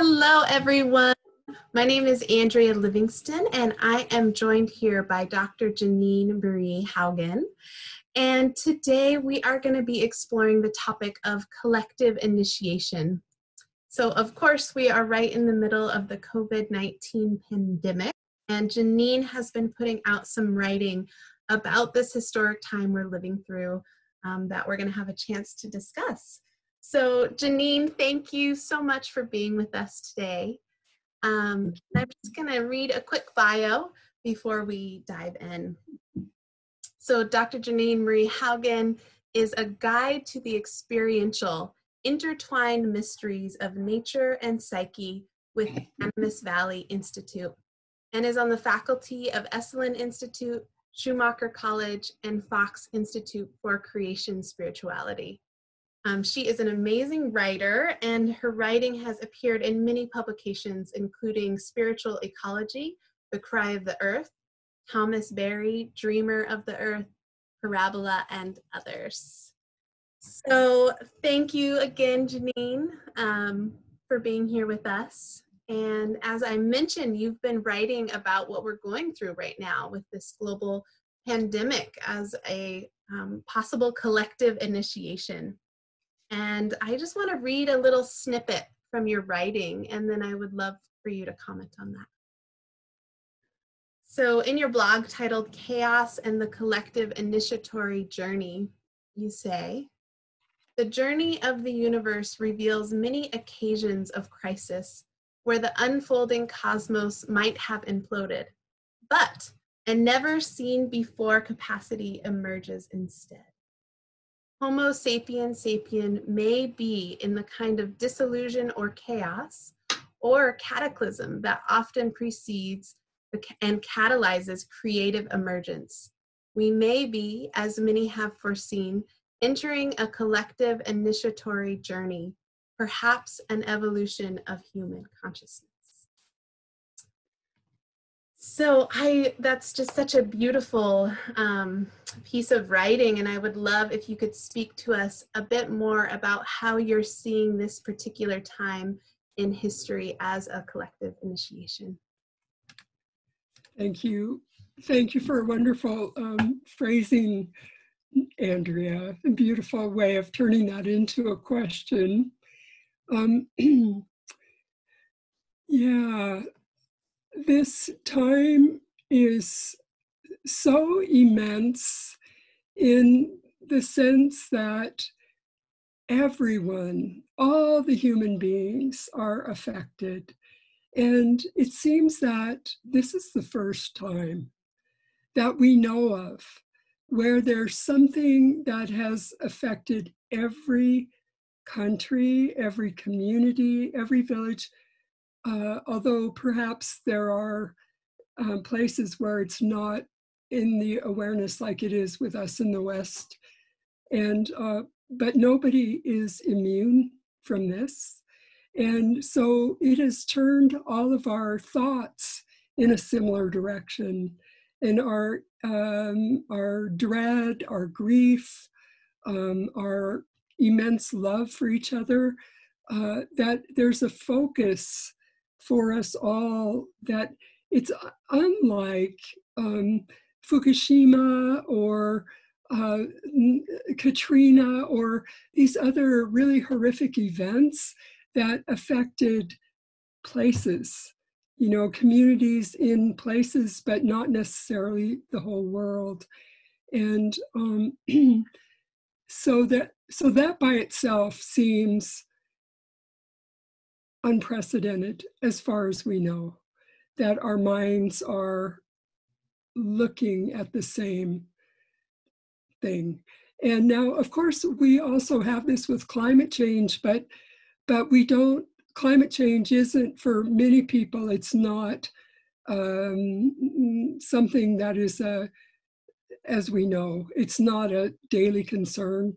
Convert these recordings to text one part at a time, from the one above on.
Hello, everyone. My name is Andrea Livingston, and I am joined here by Dr. Geneen Marie Haugen. And today we are going to be exploring the topic of collective initiation. So, of course, we are right in the middle of the COVID 19 pandemic, and Geneen has been putting out some writing about this historic time we're living through um, that we're going to have a chance to discuss. So, Geneen, thank you so much for being with us today. Um, I'm just going to read a quick bio before we dive in. So, Dr. Geneen Marie Haugen is a guide to the experiential, intertwined mysteries of nature and psyche with the Animas Valley Institute and is on the faculty of Esalen Institute, Schumacher College, and Fox Institute for Creation Spirituality. Um, she is an amazing writer, and her writing has appeared in many publications, including Spiritual Ecology, The Cry of the Earth, Thomas Berry, Dreamer of the Earth, Parabola, and others. So, thank you again, Geneen, um, for being here with us. And as I mentioned, you've been writing about what we're going through right now with this global pandemic as a um, possible collective initiation. And I just want to read a little snippet from your writing, and then I would love for you to comment on that. So, in your blog titled Chaos and the Collective Initiatory Journey, you say, The journey of the universe reveals many occasions of crisis where the unfolding cosmos might have imploded, but a never seen before capacity emerges instead. Homo sapiens sapien may be in the kind of disillusion or chaos or cataclysm that often precedes and catalyzes creative emergence. We may be, as many have foreseen, entering a collective initiatory journey, perhaps an evolution of human consciousness. So I that's just such a beautiful um, piece of writing, and I would love if you could speak to us a bit more about how you're seeing this particular time in history as a collective initiation. Thank you. Thank you for a wonderful um, phrasing, Andrea. A beautiful way of turning that into a question. Um, yeah, this time is so immense in the sense that everyone, all the human beings are affected. And it seems that this is the first time that we know of where there's something that has affected every country, every community, every village, uh, although perhaps there are um, places where it's not in the awareness like it is with us in the West. And, uh, but nobody is immune from this. And so it has turned all of our thoughts in a similar direction. And our, um, our dread, our grief, um, our immense love for each other, uh, that there's a focus for us all that it's unlike um, Fukushima or uh, Katrina or these other really horrific events that affected places, you know, communities in places, but not necessarily the whole world. And um, so that so that by itself seems unprecedented as far as we know, that our minds are looking at the same thing. And now, of course, we also have this with climate change, but but we don't. Climate change isn't for many people. It's not um, something that is a, as we know, it's not a daily concern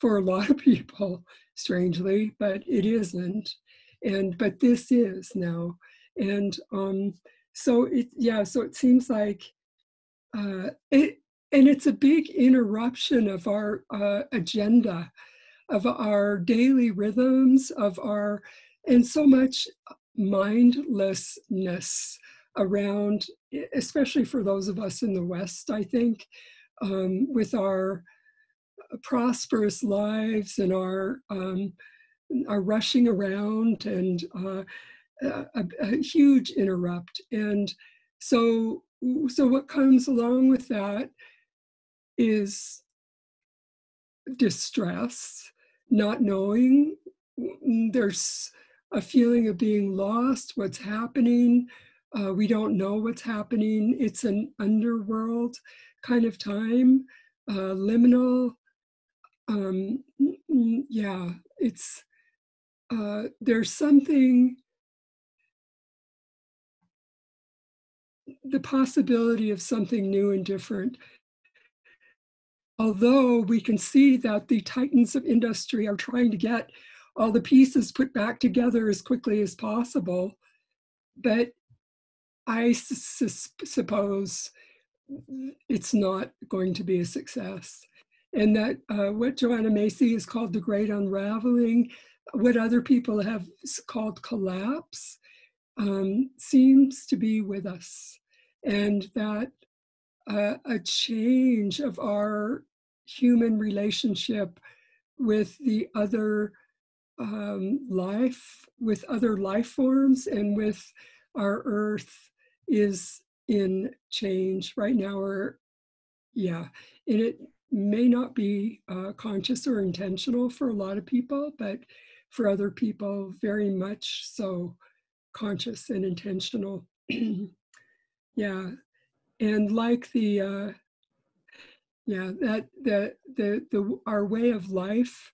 for a lot of people. Strangely, but it isn't and but this is now. And um so it yeah so it seems like uh it and it's a big interruption of our uh, agenda of our daily rhythms of our and so much mindlessness around, especially for those of us in the West, I think, um, with our prosperous lives and our um, our rushing around and uh, a, a, huge interrupt. And so, so what comes along with that is distress, not knowing. There's a feeling of being lost, what's happening. Uh, we don't know what's happening. It's an underworld kind of time, uh, liminal. Um, yeah, it's uh, there's something. The possibility of something new and different. Although we can see that the titans of industry are trying to get all the pieces put back together as quickly as possible, but I suppose it's not going to be a success. And that uh, what Joanna Macy has called the great unraveling, what other people have called collapse, um, seems to be with us. And that uh, a change of our human relationship with the other um, life, with other life forms, and with our earth is in change right now or yeah and it may not be uh, conscious or intentional for a lot of people but for other people very much so conscious and intentional yeah and like the uh yeah that the the the our way of life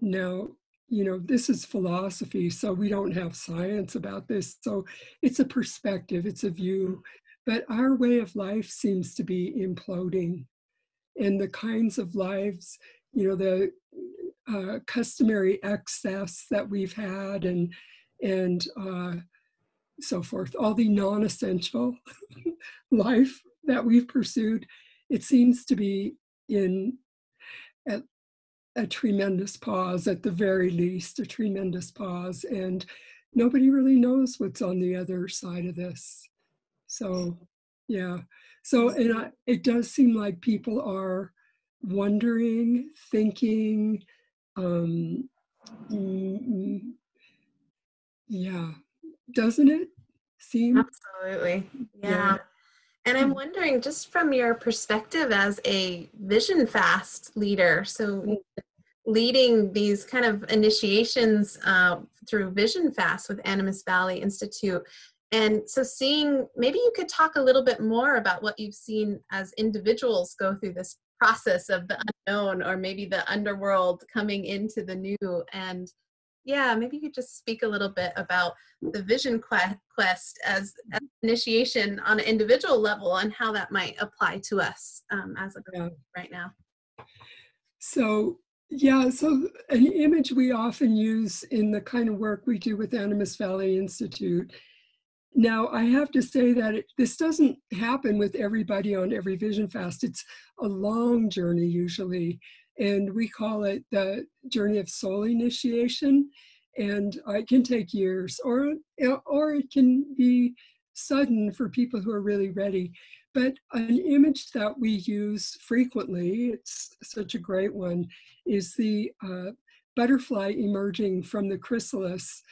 now you know, this is philosophy, so we don't have science about this. So it's a perspective, it's a view. But our way of life seems to be imploding. And the kinds of lives, you know, the uh, customary excess that we've had and and uh, so forth, all the non-essential life that we've pursued, it seems to be in at a tremendous pause, at the very least, a tremendous pause. And nobody really knows what's on the other side of this. So, yeah. So, and I, it does seem like people are wondering, thinking, um, mm, yeah, doesn't it seem? Absolutely. Yeah. yeah. And I'm wondering, just from your perspective as a Vision Fast leader, so mm leading these kind of initiations uh, through Vision Fast with Animas Valley Institute. And so, seeing maybe you could talk a little bit more about what you've seen as individuals go through this process of the unknown or maybe the underworld coming into the new. And yeah, maybe you could just speak a little bit about the Vision Quest as, as initiation on an individual level and how that might apply to us um, as a group yeah. right now. So, yeah, so an image we often use in the kind of work we do with animas Valley Institute. Now, I have to say that it, this doesn't happen with everybody on every Vision Fast. It's a long journey usually, and we call it the journey of soul initiation. And it can take years, or or it can be sudden for people who are really ready. But an image that we use frequently, it's such a great one, is the uh, butterfly emerging from the chrysalis,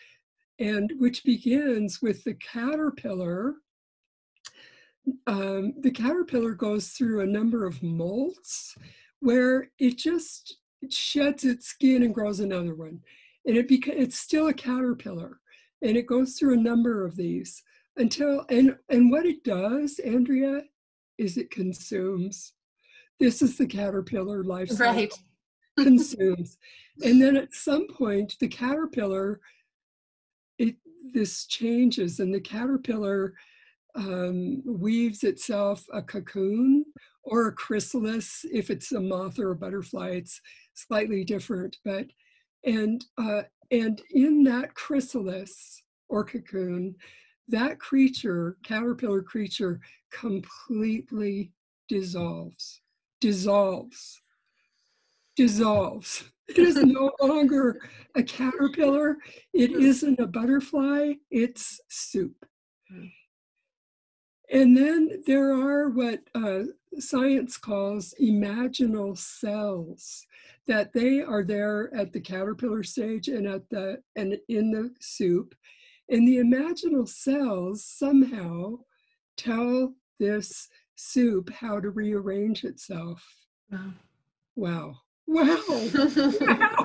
and which begins with the caterpillar. Um, the caterpillar goes through a number of molts where it just sheds its skin and grows another one. And it beca- it's still a caterpillar. And it goes through a number of these until and and what it does andrea is it consumes. This is the caterpillar life cycle. Right. consumes. And then at some point, the caterpillar, this changes, and the caterpillar um, weaves itself a cocoon or a chrysalis. If it's a moth or a butterfly, it's slightly different. But and uh, and in that chrysalis or cocoon, that creature, caterpillar creature, completely dissolves, dissolves. dissolves. It is no longer a caterpillar. It isn't a butterfly. It's soup. Mm. And then there are what uh, science calls imaginal cells, that they are there at the caterpillar stage and at the and in the soup. And the imaginal cells somehow tell this soup how to rearrange itself. Wow. Wow. Wow.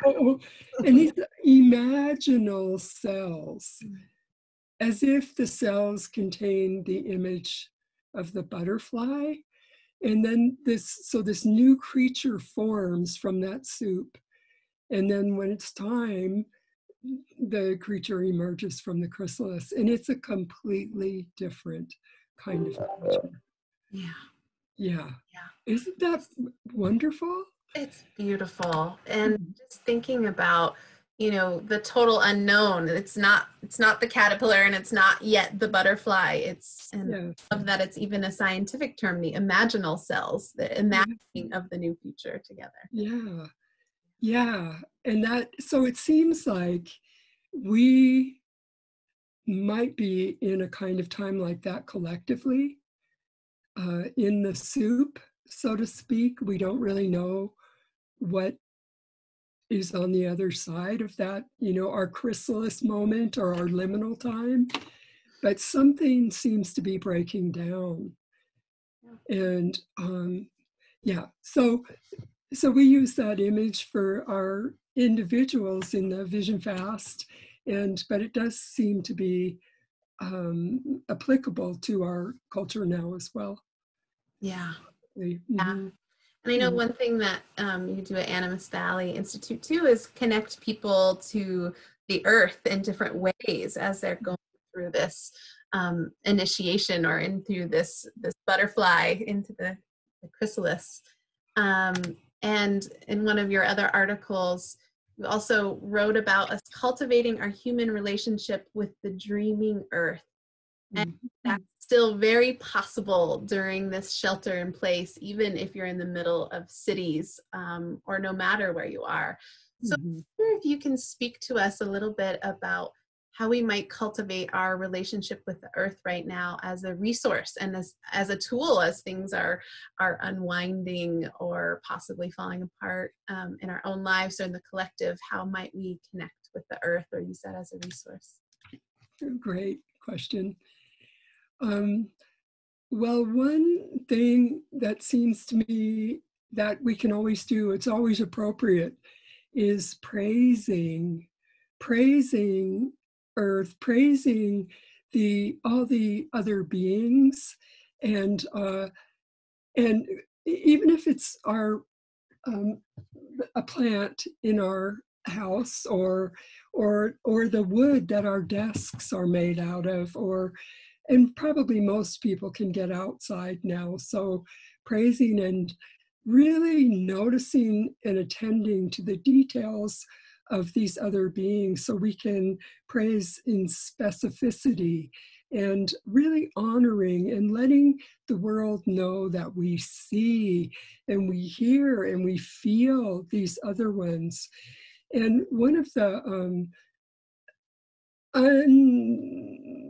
wow. And these imaginal cells, as if the cells contain the image of the butterfly. And then this, so this new creature forms from that soup. And then when it's time, the creature emerges from the chrysalis. And it's a completely different kind of creature. Yeah. Yeah. Yeah. Isn't that wonderful? It's beautiful. And mm-hmm. just thinking about, you know, the total unknown. It's not it's not the caterpillar and it's not yet the butterfly. It's and yeah. of that it's even a scientific term, the imaginal cells, the imagining of the new future together. Yeah. Yeah. And that so it seems like we might be in a kind of time like that collectively uh, in the soup, so to speak. We don't really know what is on the other side of that, you know, our chrysalis moment or our liminal time. But something seems to be breaking down. And um, yeah, so so we use that image for our individuals in the vision fast and but it does seem to be um, applicable to our culture now as well yeah mm-hmm. yeah and i know mm-hmm. one thing that um, you do at animas valley institute too is connect people to the earth in different ways as they're going through this um, initiation or in through this this butterfly into the, the chrysalis um, and in one of your other articles you also wrote about us cultivating our human relationship with the dreaming earth. And mm-hmm. that's still very possible during this shelter in place, even if you're in the middle of cities um, or no matter where you are. So, mm-hmm. if you can speak to us a little bit about how we might cultivate our relationship with the earth right now as a resource and as, as a tool as things are are unwinding or possibly falling apart um, in our own lives or in the collective how might we connect with the earth or use that as a resource great question um, well one thing that seems to me that we can always do it's always appropriate is praising praising earth, praising the all the other beings, and uh, and even if it's our um, a plant in our house or or or the wood that our desks are made out of or and probably most people can get outside now so praising and really noticing and attending to the details of these other beings so we can praise in specificity and really honoring and letting the world know that we see and we hear and we feel these other ones. And one of the um, un-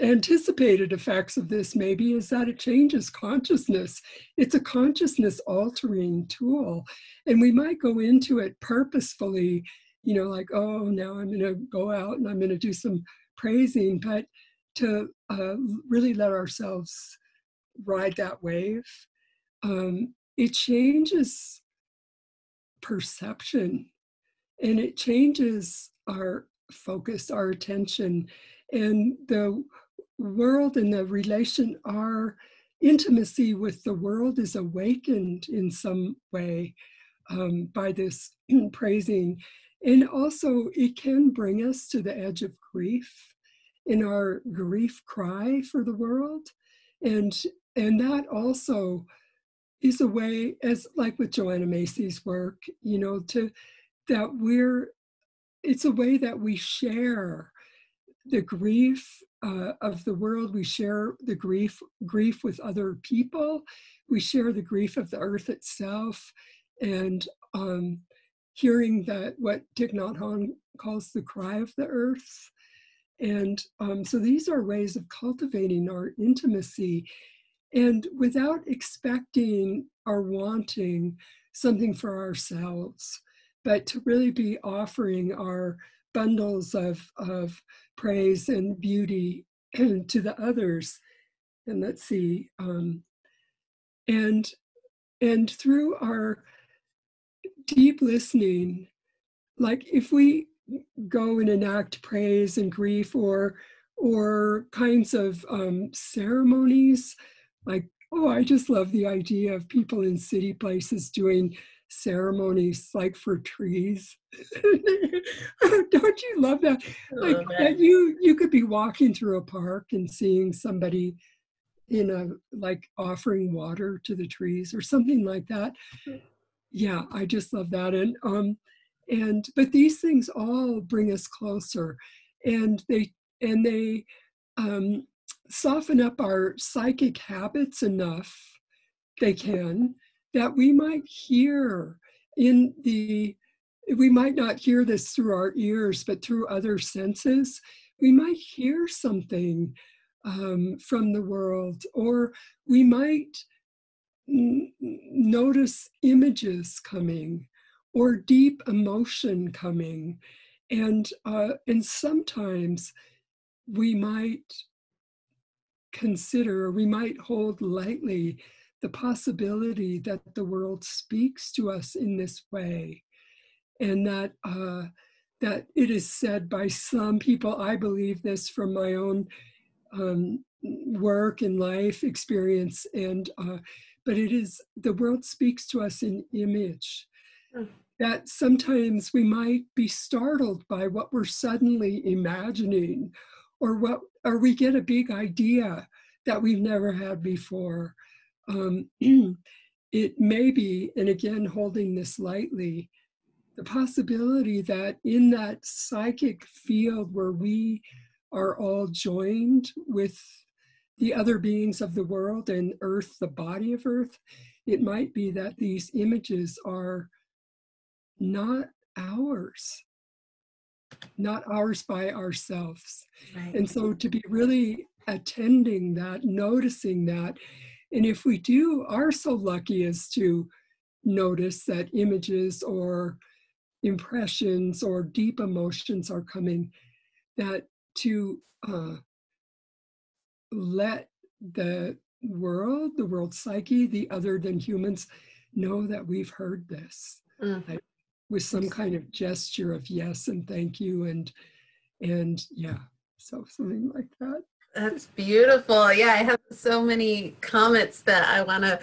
anticipated effects of this maybe is that it changes consciousness. It's a consciousness altering tool. And we might go into it purposefully, you know, like, oh, now I'm going to go out and I'm going to do some praising, but to uh, really let ourselves ride that wave, um, it changes perception and it changes our focus, our attention, and the world and the relation, our intimacy with the world is awakened in some way um, by this praising. And also, it can bring us to the edge of grief in our grief cry for the world. And, and that also is a way, as like with Joanna Macy's work, you know, to that we're, it's a way that we share the grief uh, of the world. We share the grief grief with other people. We share the grief of the earth itself, and um, hearing that what Thich Nhat Hanh calls the cry of the earth. And um, so these are ways of cultivating our intimacy and without expecting or wanting something for ourselves, but to really be offering our bundles of, of praise and beauty to the others. And let's see, um, and and through our deep listening, like if we go and enact praise and grief or or kinds of um, ceremonies, like oh, I just love the idea of people in city places doing ceremonies like for trees. Don't you love that? Like that you you could be walking through a park and seeing somebody you know like offering water to the trees or something like that. Yeah, I just love that. And um and but these things all bring us closer and they and they um soften up our psychic habits enough they can that we might hear in the we might not hear this through our ears but through other senses. We might hear something um, from the world or we might n- notice images coming or deep emotion coming. And uh, and sometimes we might consider we might hold lightly the possibility that the world speaks to us in this way. And that uh, that it is said by some people i believe this from my own um, work and life experience and uh, but it is the world speaks to us in image. Mm. that sometimes we might be startled by what we're suddenly imagining or what or we get a big idea that we've never had before um, it may be, and again, holding this lightly, the possibility that in that psychic field where we are all joined with the other beings of the world and Earth, the body of Earth, it might be that these images are not ours, not ours by ourselves. Right. And so to be really attending that, noticing that, and if we do are so lucky as to notice that images or impressions or deep emotions are coming, that to uh, let the world, the world psyche, the other than humans, know that we've heard this mm. like, with some kind of gesture of yes and thank you and and yeah, so something like that. That's beautiful. Yeah, I have so many comments that I want to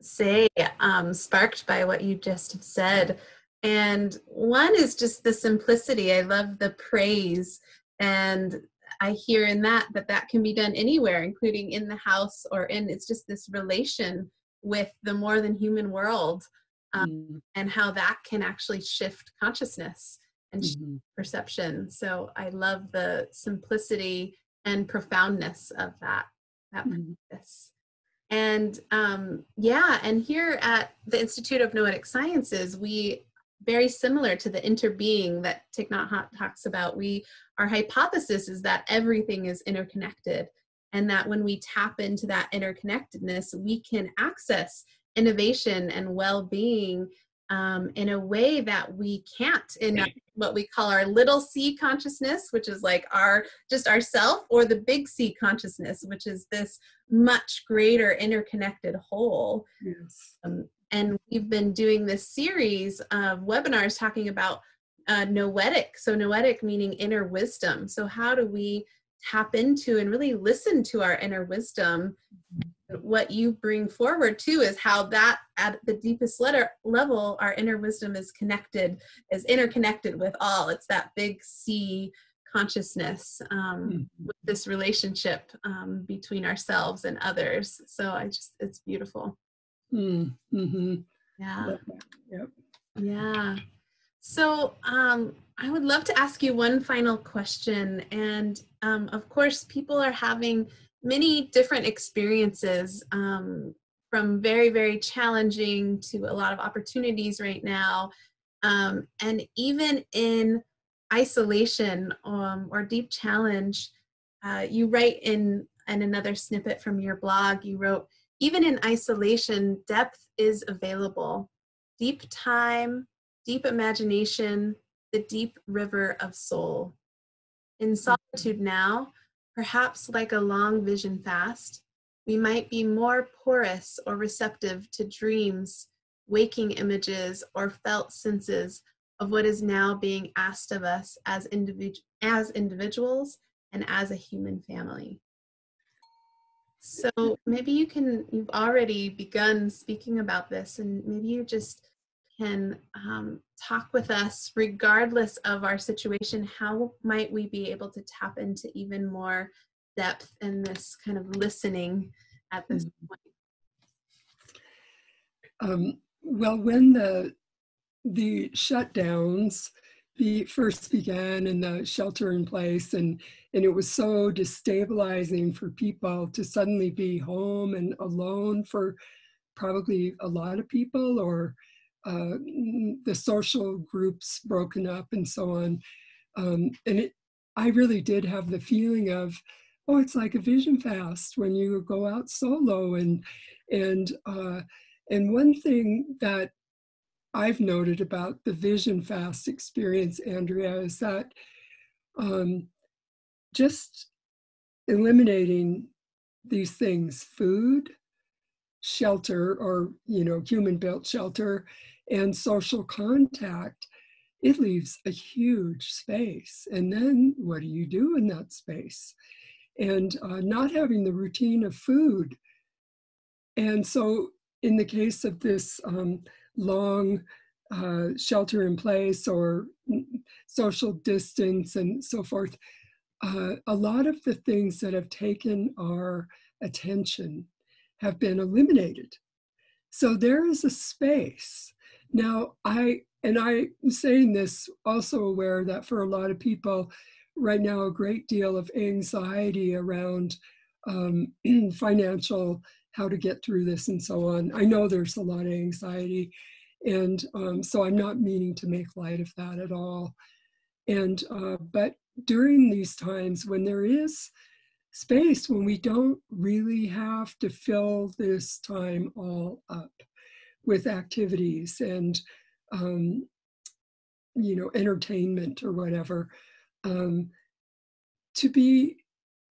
say, um, sparked by what you just said. And one is just the simplicity. I love the praise. And I hear in that that that can be done anywhere, including in the house or in, it's just this relation with the more than human world um, mm. and how that can actually shift consciousness and mm-hmm. perception. So I love the simplicity and profoundness of that that mm-hmm. And um, yeah, and here at the Institute of Noetic Sciences, we very similar to the interbeing that Thich Nhat Hanh talks about. We our hypothesis is that everything is interconnected, and that when we tap into that interconnectedness, we can access innovation and well-being um, in a way that we can't in what we call our little c consciousness which is like our just ourself or the big c consciousness which is this much greater interconnected whole. Yes. um, and we've been doing this series of webinars talking about uh, noetic. So noetic meaning inner wisdom. So how do we tap into and really listen to our inner wisdom mm-hmm what you bring forward too is how that at the deepest letter level our inner wisdom is connected is interconnected with all. It's that big c consciousness um, mm-hmm. with this relationship um, between ourselves and others. So i just it's beautiful. Mm-hmm. yeah. Yep. yeah. So um, i would love to ask you one final question. And um, of course people are having many different experiences um, from very, very challenging to a lot of opportunities right now. Um, and even in isolation um, or deep challenge, uh, you write in, in another snippet from your blog, you wrote, even in isolation, depth is available. Deep time, deep imagination, the deep river of soul. In solitude now, perhaps like a long vision fast, we might be more porous or receptive to dreams, waking images, or felt senses of what is now being asked of us as, individ- as individuals and as a human family. So maybe you can, you've already begun speaking about this, and maybe you just can um, talk with us, regardless of our situation. How might we be able to tap into even more depth in this kind of listening at this mm-hmm. point? Um, well, when the the shutdowns be, first began and the shelter in place, and and it was so destabilizing for people to suddenly be home and alone for probably a lot of people, or uh, the social groups broken up and so on. Um, and it, I really did have the feeling of oh, it's like a vision fast when you go out solo. And and uh, and one thing that I've noted about the vision fast experience, Andrea, is that um, just eliminating these things, food, shelter, or you know, human-built shelter, and social contact, it leaves a huge space. And then what do you do in that space? and uh, not having the routine of food. And so, in the case of this um, long uh, shelter in place or social distance and so forth, uh, a lot of the things that have taken our attention have been eliminated. So there is a space. Now, I, and I'm saying this also aware that for a lot of people, right now a great deal of anxiety around um, financial, how to get through this and so on. I know there's a lot of anxiety, and um, so I'm not meaning to make light of that at all. And uh, but during these times when there is space, when we don't really have to fill this time all up with activities and um, you know entertainment or whatever. Um, to be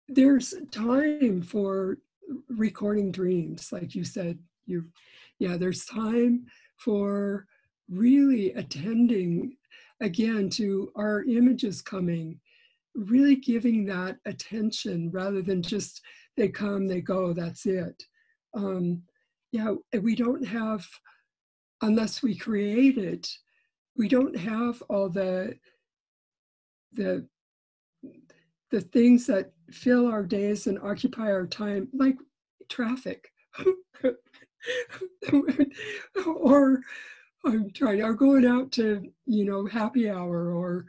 there's time for recording dreams like you said you yeah there's time for really attending again to our images coming really giving that attention rather than just they come they go that's it. Um, yeah we don't have unless we create it we don't have all the the the things that fill our days and occupy our time, like traffic, or I'm trying, or going out to you know happy hour, or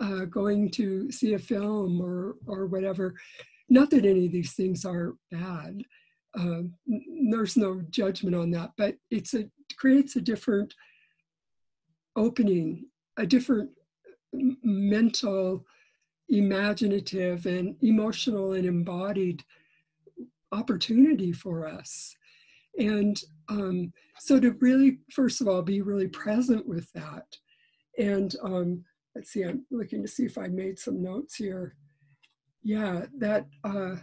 uh, going to see a film, or or whatever. Not that any of these things are bad. Uh, there's no judgment on that, but it's a creates a different opening, a different mental, imaginative, and emotional and embodied opportunity for us. And um, so to really, first of all, be really present with that. And um, let's see, I'm looking to see if I made some notes here. Yeah, that uh,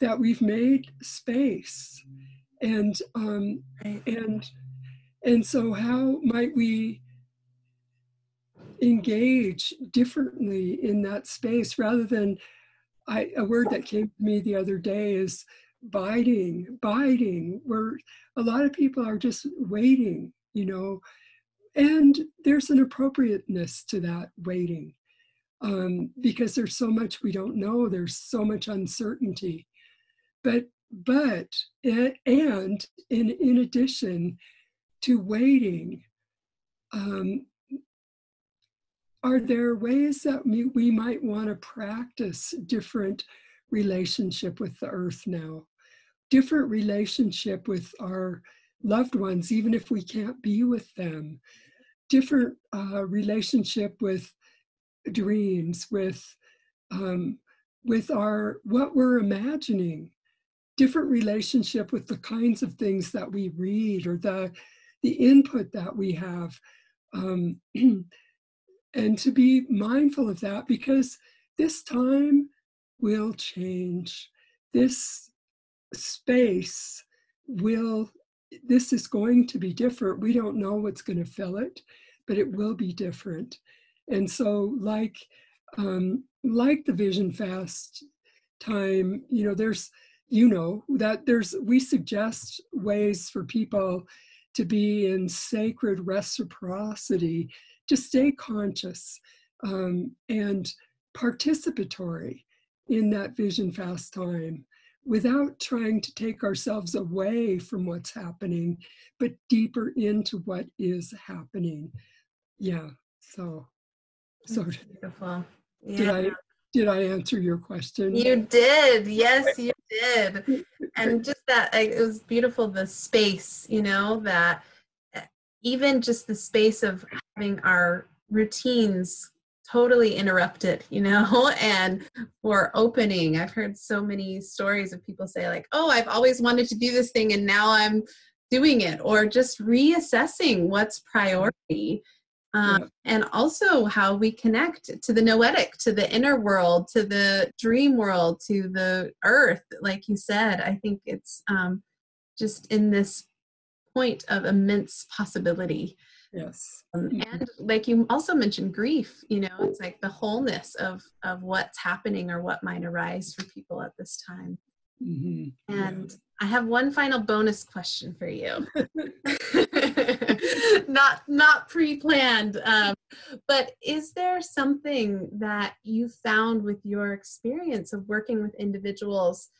that we've made space, and um, and and so how might we engage differently in that space rather than I, a word that came to me the other day is biding, biding, where a lot of people are just waiting, you know, and there's an appropriateness to that waiting um, because there's so much we don't know, there's so much uncertainty. But, but, and in, in addition to waiting, um, are there ways that we, we might want to practice different relationship with the earth now different relationship with our loved ones, even if we can't be with them, different uh, relationship with dreams, with um, with our what we're imagining, different relationship with the kinds of things that we read or the the input that we have, um, and to be mindful of that because this time will change. This space will this is going to be different. We don't know what's going to fill it, but it will be different. And so, like, um, like the Vision Fast time, you know, there's, you know, that there's, we suggest ways for people to be in sacred reciprocity, to stay conscious um, and participatory in that Vision Fast time without trying to take ourselves away from what's happening, but deeper into what is happening. Yeah. So, so beautiful. Yeah. Did I did I answer your question? You did. Yes, you did. And just that it was beautiful the space, you know, that eh, even just the space of having our routines totally interrupted, you know, and for opening. I've heard so many stories of people say, like, oh, I've always wanted to do this thing and now I'm doing it, or just reassessing what's priority. Um, yeah. And also how we connect to the noetic, to the inner world, to the dream world, to the earth. Like you said, I think it's um, just in this point of immense possibility. Yes. Um, and like you also mentioned grief, you know, it's like the wholeness of of what's happening or what might arise for people at this time. Mm-hmm. And yeah. I have one final bonus question for you. not not pre-planned, um, but is there something that you found with your experience of working with individuals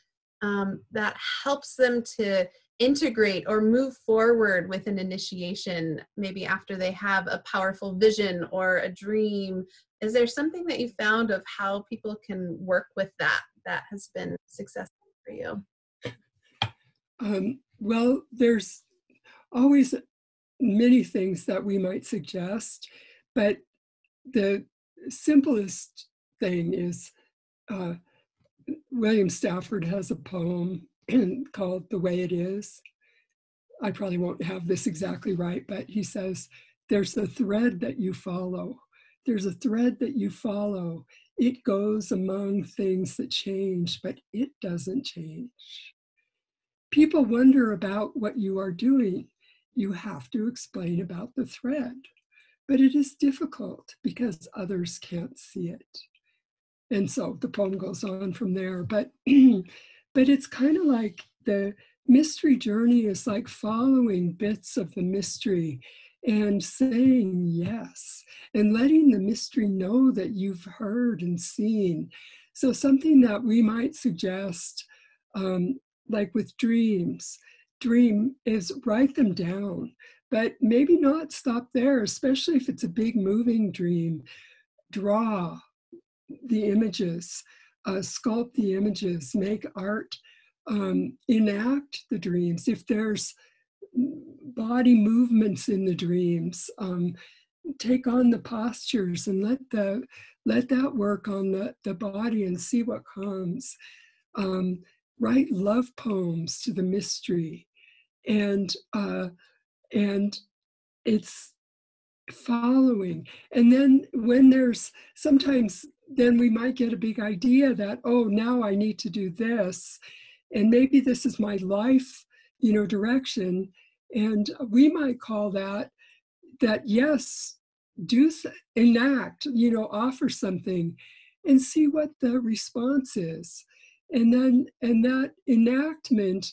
um, that helps them to integrate or move forward with an initiation maybe after they have a powerful vision or a dream? Is there something that you found of how people can work with that that has been successful for you? Um, well there's always many things that we might suggest but the simplest thing is uh, william stafford has a poem called The Way It Is. I probably won't have this exactly right, but he says, There's a thread that you follow. There's a thread that you follow. It goes among things that change, but it doesn't change. People wonder about what you are doing. You have to explain about the thread, but it is difficult because others can't see it. And so the poem goes on from there. But But it's kind of like the mystery journey is like following bits of the mystery and saying yes and letting the mystery know that you've heard and seen. So, something that we might suggest, um, like with dreams, dream is write them down, but maybe not stop there, especially if it's a big moving dream. Draw the images uh, sculpt the images, make art, um, enact the dreams. If there's body movements in the dreams, um, take on the postures and let the let that work on the, the body and see what comes. Um, write love poems to the mystery, and uh, and it's following. And then when there's sometimes then we might get a big idea that, oh, now I need to do this. And maybe this is my life, you know, direction. And we might call that, that yes, do enact, you know, offer something and see what the response is. And then, and that enactment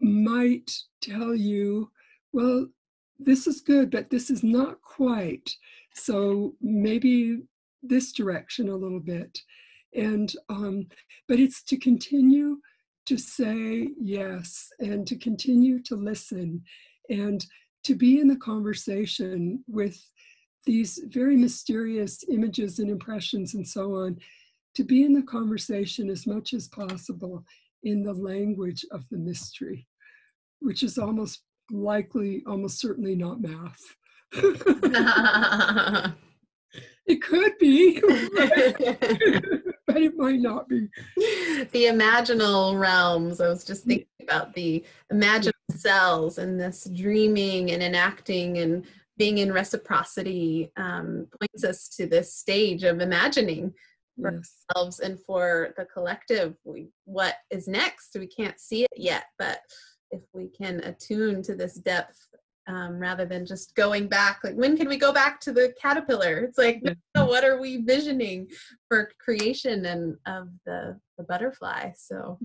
might tell you, well, this is good, but this is not quite. So maybe this direction a little bit. And, um, but it's to continue to say yes and to continue to listen and to be in the conversation with these very mysterious images and impressions and so on, to be in the conversation as much as possible in the language of the mystery, which is almost likely, almost certainly not math. it could be, but it might not be. The imaginal realms. I was just thinking about the imaginal cells and this dreaming and enacting and being in reciprocity um, points us to this stage of imagining for yes. ourselves and for the collective. We, what is next? We can't see it yet, but if we can attune to this depth um, rather than just going back like when can we go back to the caterpillar? It's like no, what are we visioning for creation and of the the butterfly? So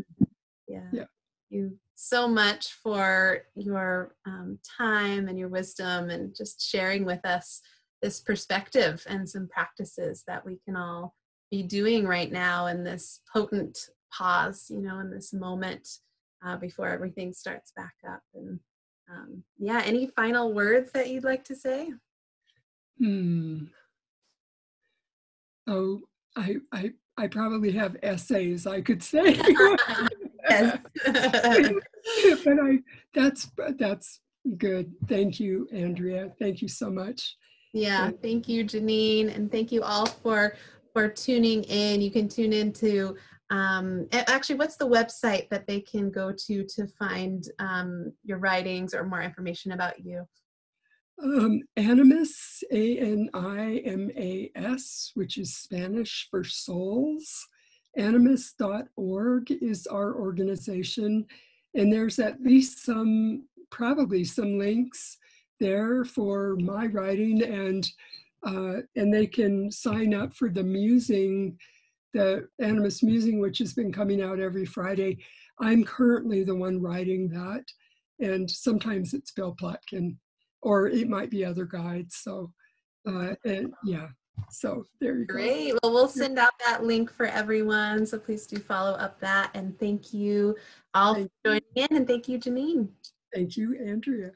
yeah, yeah. you so much for your um, time and your wisdom and just sharing with us this perspective and some practices that we can all be doing right now in this potent pause you know in this moment uh, before everything starts back up and um, yeah, any final words that you'd like to say? Hmm. Oh, I, I, I probably have essays I could say. but I, that's, that's good. Thank you, Andrea. Thank you so much. Yeah, thank you, Geneen, and thank you all for for tuning in. You can tune into um, actually, what's the website that they can go to to find um, your writings or more information about you? Um, Animas, A N I M A S, which is Spanish for souls. Animas.org is our organization, and there's at least some, probably some links there for my writing, and uh, and they can sign up for the musing the Animas Musing, which has been coming out every Friday. I'm currently the one writing that, and sometimes it's Bill Plotkin, or it might be other guides. So, uh, and yeah, so there you Great. go. Great. Well, we'll send out that link for everyone. So please do follow up that. And thank you all thank for joining in. And thank you, Geneen. Thank you, Andrea.